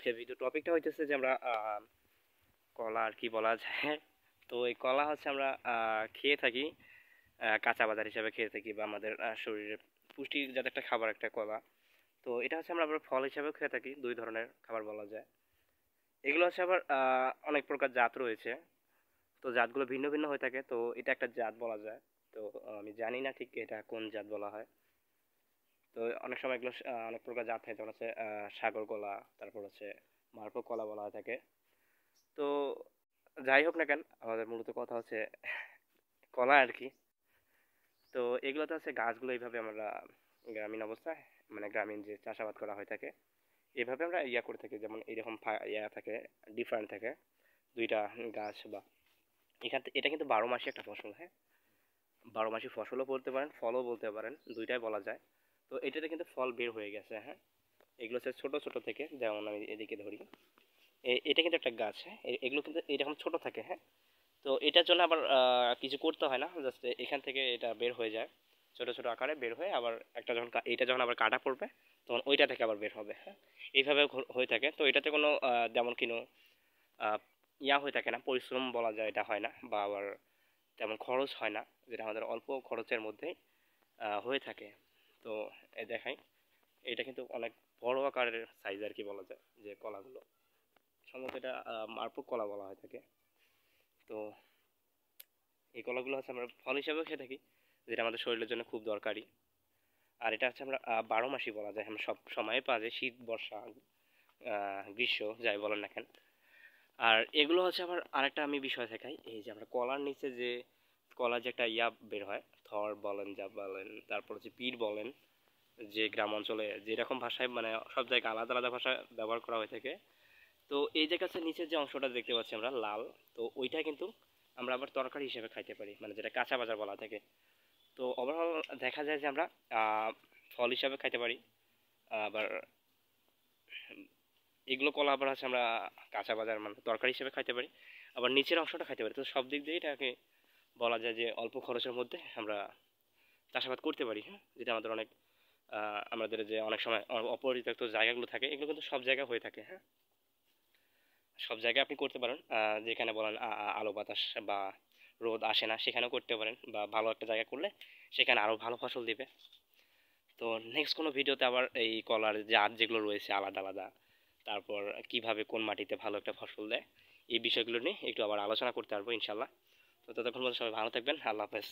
আজকের ভিডিও টপিকটা হইতেছে যে আমরা কলা আর কি বলা যায়। তো এই কলা হচ্ছে আমরা খেয়ে থাকি কাঁচা বাজার হিসাবে খেয়ে থাকি বা আমাদের শরীরে পুষ্টি যাতে একটা খাবার, একটা কলা। তো এটা হচ্ছে আমরা আবার ফল হিসাবেও খেয়ে থাকি, দুই ধরনের খাবার বলা যায়। এগুলো হচ্ছে আবার অনেক প্রকার জাত রয়েছে। তো জাতগুলো ভিন্ন ভিন্ন হয়ে থাকে, তো এটা একটা জাত বলা যায়। তো আমি জানি না ঠিক এটা কোন জাত বলা হয়। তো অনেক সময় এগুলো অনেক প্রকার জাত থাকে। যেমন হচ্ছে সাগর কলা, তারপর হচ্ছে মালভোগ কলা বলা হয়ে থাকে তো যাই হোক না কেন, আমাদের মূলত কথা হচ্ছে কলা আর কি। তো এগুলো তো হচ্ছে গাছগুলো এইভাবে আমরা গ্রামীণ অবস্থায় মানে গ্রামীণ যে চাষাবাদ করা হয়ে থাকে এভাবে আমরা ইয়া করে থাকি। যেমন এইরকম ইয়া থাকে ডিফারেন্ট থাকে, দুইটা গাছ বা এখান এটা কিন্তু বারো মাসি একটা ফসল হ্যাঁ? বারো মাসি ফসলও বলতে পারেন, ফলও বলতে পারেন, দুইটাই বলা যায়। তো এটাতে কিন্তু ফল বের হয়ে গেছে হ্যাঁ? এগুলো হচ্ছে ছোট ছোট থেকে, যেমন আমি এদিকে ধরি। এটা কিন্তু একটা গাছ হ্যাঁ? এগুলো কিন্তু এরকম ছোট থাকে হ্যাঁ? তো এটার জন্য আবার কিছু করতে হয় না জাস্ট এখান থেকে এটা বের হয়ে যায়। ছোট ছোট আকারে বের হয়ে আবার একটা যখন এটা যখন আবার কাটা পড়বে, তখন ওইটা থেকে আবার বের হবে হ্যাঁ? এইভাবে হয়ে থাকে। তো এটাতে কোনো যেমন কিনো ইয়া হয়ে থাকে না, পরিশ্রম বলা যায় এটা হয় না, বা আবার তেমন খরচ হয় না, যেটা আমাদের অল্প খরচের মধ্যেই হয়ে থাকে। তো এ দেখাই। এটা কিন্তু অনেক বড় আকারের সাইজ আর কি বলা যায়, যে কলাগুলো। সম্ভবত এটা মারপুক কলা বলা হয় থাকে তো এই কলাগুলো হচ্ছে আমরা ফল হিসাবেও খেয়ে থাকি, যেটা আমাদের শরীরের জন্য খুব দরকারি। আর এটা হচ্ছে আমরা বারো মাসই বলা যায়। আমরা সব সময়ে পাওয়া যায় শীত, বর্ষা গ্রীষ্ম, যাই বলেন না কেন। আর এগুলো হচ্ছে আবার আরেকটা আমি বিষয় দেখাই, এই যে আমরা কলার নিচে যে কলার যে একটা ইয়া বের হয় থর বলেন, যা বলেন, তারপর হচ্ছে পীর বলেন, যে গ্রাম অঞ্চলে যেরকম ভাষায় মানে সব জায়গায় আলাদা আলাদা ভাষা ব্যবহার করা হয়ে থাকে। তো এই যে কাছে নিচের যে অংশটা দেখতে পাচ্ছি আমরা, লাল, তো ওইটা কিন্তু আমরা আবার তরকারি হিসেবে খাইতে পারি মানে যেটা কাঁচা বাজার বলা থাকে। তো ওভারঅল দেখা যায় যে আমরা ফল হিসাবে খাইতে পারি, আবার এগুলো কলা আবার হচ্ছে আমরা কাঁচা বাজার মানে তরকারি হিসেবে খাইতে পারি, আবার নিচের অংশটা খাইতে পারি। তো সব দিক দিয়ে এটাকে বলা যায় যে অল্প খরচের মধ্যে আমরা চাষাবাদ করতে পারি হ্যাঁ? যেটা আমাদের অনেক আমাদের যে অনেক সময় অপরিত্যক্ত জায়গাগুলো থাকে, এগুলো কিন্তু সব জায়গায় হয়ে থাকে হ্যাঁ? সব জায়গায় আপনি করতে পারেন যেখানে বলেন আলো বাতাস বা রোদ আসে না, সেখানেও করতে পারেন বা ভালো একটা জায়গা করলে সেখানে আরও ভালো ফসল দিবে। তো নেক্সট কোনো ভিডিওতে আবার এই কলার জাত যেগুলো রয়েছে আলাদা আলাদা, তারপর কীভাবে কোন মাটিতে ভালো একটা ফসল দেয়, এই বিষয়গুলো নিয়ে একটু আবার আলোচনা করতে পারব ইনশাল্লাহ তো ততক্ষণ সবাই ভালো থাকবেন। আল্লাহ হাফেজ।